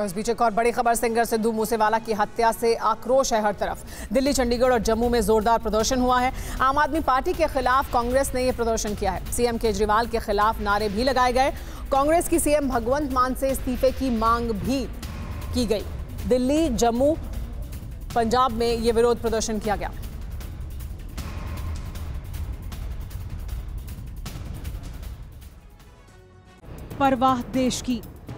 और इस बीच एक और बड़ी खबर, सिंगर सिद्धू मूसेवाला की हत्या से आक्रोश है हर तरफ़। दिल्ली, चंडीगढ़ और जम्मू में जोरदार प्रदर्शन हुआ है। आम आदमी पार्टी के खिलाफ कांग्रेस ने यह प्रदर्शन किया है। सीएम केजरीवाल के खिलाफ नारे भी लगाए गए। कांग्रेस की सीएम भगवंत मान से इस्तीफे की मांग भी की गई। दिल्ली, जम्मू, पंजाब में यह विरोध प्रदर्शन किया गया। परवाह देश की।